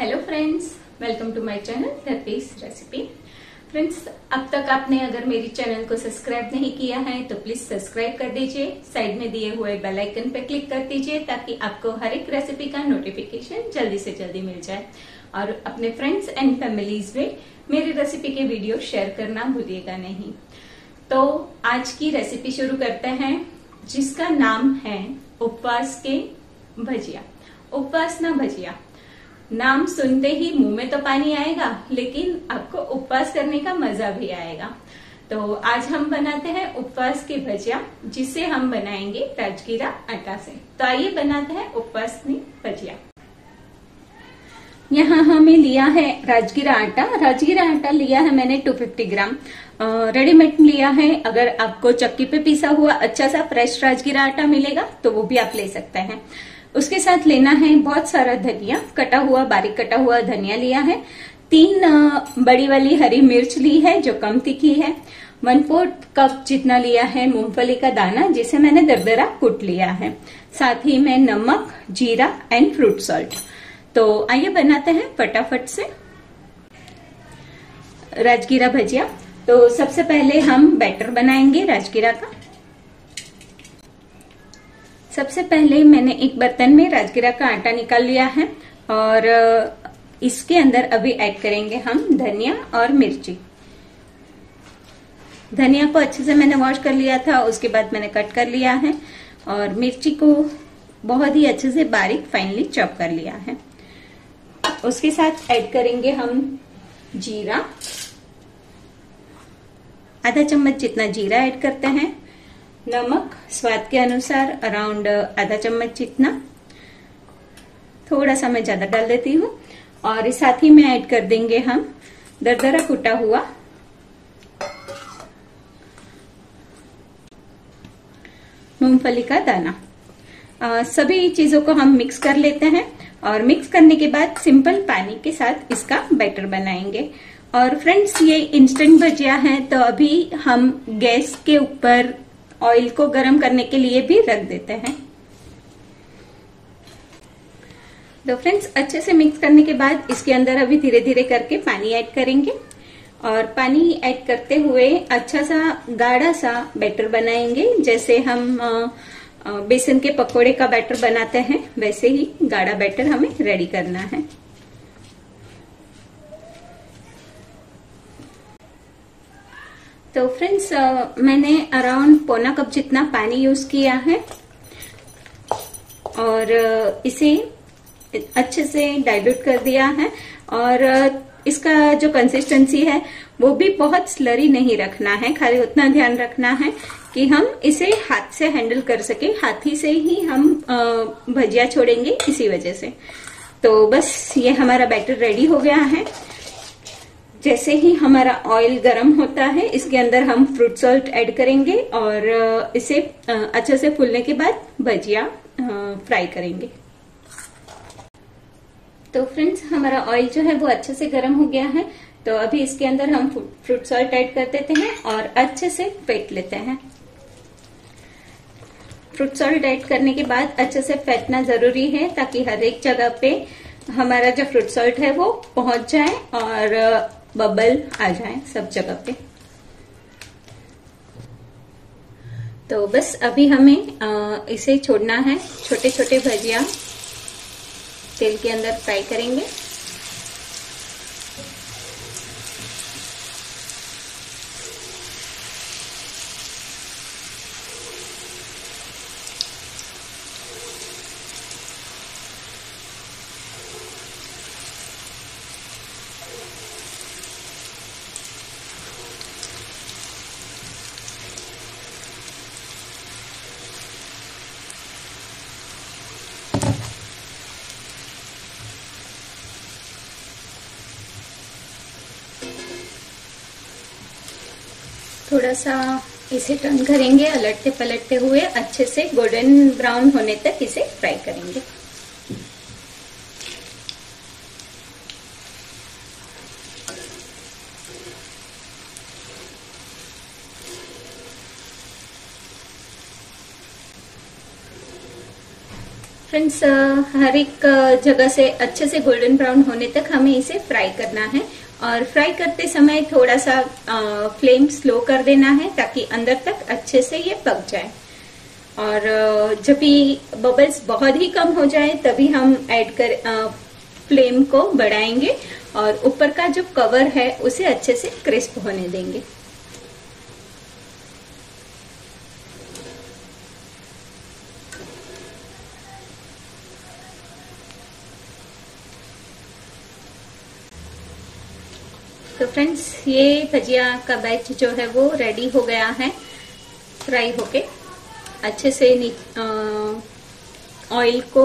Hello friends welcome to my channel धरतीस recipe friends अब तक आपने अगर मेरी चैनल को सब्सक्राइब नहीं किया है तो प्लीज़ सब्सक्राइब कर दीजिए। साइड में दिए हुए बेल आइकन पर क्लिक कर दीजिए, ताकि आपको हर एक रेसिपी का नोटिफिकेशन जल्दी से जल्दी मिल जाए। और अपने फ्रेंड्स एंड फैमिलीज़ में मेरी रेसिपी के वीडियो शेयर करना भूलिएगा नहीं। तो आज की रेसिपी शुरू करते हैं, जिसका नाम है उपवास के भजिया। उपवासना भजिया। नाम सुनते ही मुँह में तो पानी आएगा, लेकिन आपको उपवास करने का मज़ा भी आएगा। तो आज हम बनाते हैं उपवास की भजिया, जिसे हम बनाएँगे राजगीरा आटा से। तो आइए बनाते हैं उपवासनी भजिया। यहाँ हमें लिया है राजगीरा आटा। राजगीरा आटा लिया है मैंने 250 ग्राम। रेडीमेड लिया है। अगर आपको चक्की पे पीसा हुआ अच्छा सा फ्रेश राजगीरा आटा मिलेगा तो वो भी आप ले सकते हैं। उसके साथ लेना है बहुत सारा धनिया, कटा हुआ, बारीक कटा हुआ धनिया लिया है। तीन बड़ी वाली हरी मिर्च ली है, जो कम तीखी है। वन फोर्थ कप जितना लिया है मूंगफली का दाना, जिसे मैंने दरदरा कुट लिया है। साथ ही में नमक, जीरा एंड फ्रूट सॉल्ट तो आइए बनाते हैं फटाफट से। राजगीरा भजिया। तो सबसे पहले हम बैटर बनाएँगे राजगीरा का। सबसे पहले मैंने एक बर्तन में राजगिरा का आटा निकाल लिया है और इसके अंदर अभी ऐड करेंगे हम धनिया और मिर्ची। धनिया को अच्छे से मैंने वॉश कर लिया था, उसके बाद मैंने कट कर लिया है और मिर्ची को बहुत ही अच्छे से बारीक फाइनली चॉप कर लिया है। उसके साथ ऐड करेंगे हम जीरा। आधा चम्मच जितना जीरा ऐड करते हैं। नमक स्वाद के अनुसार अराउंड आधा चम्मच जितना। थोड़ा सा मैं ज़्यादा डाल देती हूँ। और साथ ही में ऐड कर देंगे हम दरदरा कुटा हुआ। मूंगफली का दाना। आ, सभी चीज़ों को हम मिक्स कर लेते हैं और मिक्स करने के बाद सिंपल पानी के साथ इसका बैटर बनाएँगे। और फ्रेंड्स ये इंस्टेंट भजिया है तो अभी हम गैस के ऊपर ऑयल को गर्म करने के लिए भी रख देते हैं। तो फ्रेंड्स, अच्छे से मिक्स करने के बाद इसके अंदर अभी धीरे धीरे करके पानी ऐड करेंगे। और पानी ऐड करते हुए अच्छा सा, गाढ़ा सा बैटर बनाएँगे। जैसे हम बेसन के पकोड़े का बैटर बनाते हैं, वैसे ही गाढ़ा बैटर हमें रेडी करना है। तो फ्रेंड्स मैंने अराउंड पौना कप जितना पानी यूज़ किया है, और इसे अच्छे से डाइल्यूट कर दिया है, और इसका जो कंसिस्टेंसी है, वो भी बहुत स्लरी नहीं रखना है, खाली उतना ध्यान रखना है कि हम इसे हाथ से हैंडल कर सके, हाथी से ही हम भजिया छोड़ेंगे इसी वजह से। तो बस ये हमारा बैटर रेडी हो गया है। जैसे ही हमारा ऑयल गर्म होता है, इसके अंदर हम फ्रूट सॉल्ट ऐड करेंगे और इसे अच्छे से फूलने के बाद भजिया फ्राई करेंगे। तो फ्रेंड्स हमारा ऑयल जो है वो अच्छे से गर्म हो गया है। तो अभी इसके अंदर हम फ्रूट सॉल्ट ऐड कर देते हैं और अच्छे से फेंट लेते हैं। फ्रूट सॉल्ट ऐड करने के बाद अच्छे से फेंटना ज़रूरी है ताकि हर एक जगह पे हमारा जो फ्रूट सॉल्ट है वो पहुँच जाए और बबल आ जाए सब जगह पे। तो बस अभी हमें इसे छोड़ना है। छोटे छोटे भजिया तेल के अंदर फ्राई करेंगे। थोड़ा सा इसे टर्न करेंगे अलटते पलटते हुए अच्छे से गोल्डन ब्राउन होने तक इसे फ्राई करेंगे। फ्रेंड्स हर एक जगह से अच्छे से गोल्डन ब्राउन होने तक हमें इसे फ्राई करना है। और फ्राई करते समय थोड़ा सा फ्लेम स्लो कर देना है ताकि अंदर तक अच्छे से ये पक जाए। और जब भी बबल्स बहुत ही कम हो जाए तभी हम ऐड कर आ, फ्लेम को बढ़ाएँगे और ऊपर का जो कवर है उसे अच्छे से क्रिस्प होने देंगे। तो फ्रेंड्स ये भजिया का बैच जो है वो रेडी हो गया है। फ्राई होके। अच्छे से ऑयल को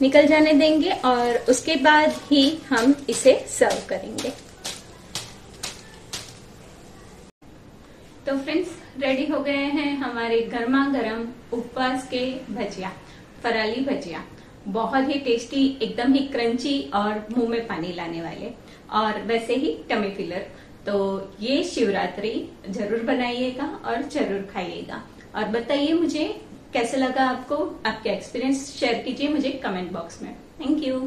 निकल जाने देंगे और उसके बाद ही हम इसे सर्व करेंगे। तो फ्रेंड्स रेडी हो गए हैं हमारे गर्मा गर्म उपवास के भजिया, फराली भजिया। बहुत ही टेस्टी एकदम ही क्रंची और मुँह में पानी लाने वाले। और वैसे ही टमी फिलर तो ये शिवरात्रि ज़रूर बनाइएगा और ज़रूर खाइएगा। और बताइए मुझे कैसे लगा आपको? आपके एक्सपीरियंस शेयर कीजिए मुझे कमेंट बॉक्स में। Thank you